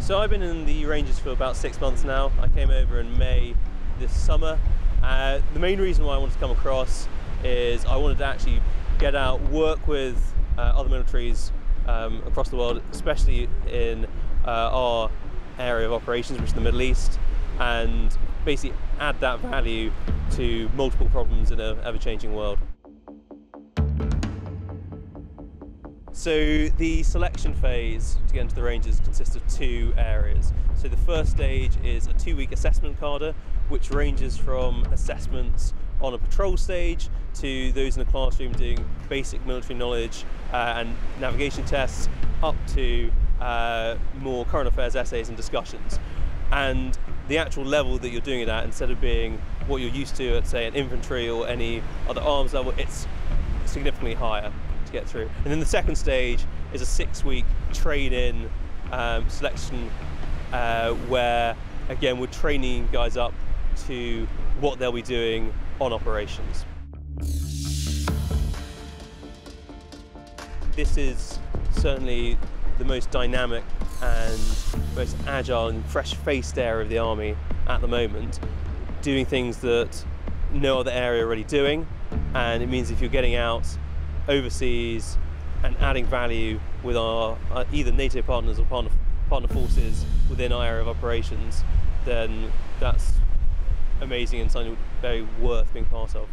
So I've been in the Rangers for about six months now. I came over in May this summer. Uh, the main reason why I wanted to come across is I wanted to actually get out, work with uh, other militaries um, across the world, especially in uh, our area of operations, which is the Middle East, and basically add that value to multiple problems in an ever-changing world. So the selection phase to get into the Rangers consists of two areas. So the first stage is a two-week assessment cadre, which ranges from assessments on a patrol stage to those in the classroom doing basic military knowledge uh, and navigation tests, up to uh, more current affairs essays and discussions. And the actual level that you're doing it at, instead of being what you're used to at, say, an infantry or any other arms level, it's significantly higher to get through. And then the second stage is a six-week trade-in um, selection uh, where, again, we're training guys up to what they'll be doing on operations. This is certainly the most dynamic and most agile and fresh-faced area of the army at the moment, doing things that no other area are really doing, and it means if you're getting out overseas and adding value with our uh, either NATO partners or partner, partner forces within our area of operations, then that's amazing and something very worth being part of.